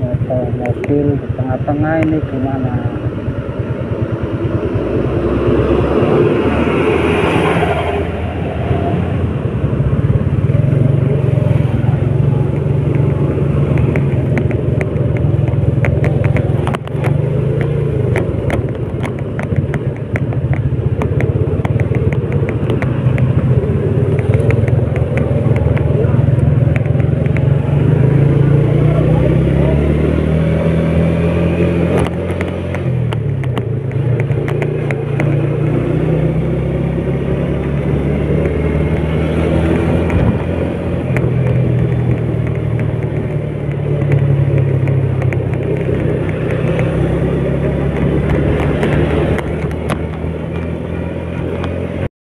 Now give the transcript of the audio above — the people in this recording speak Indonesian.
atau mobil di tengah-tengah ini gimana?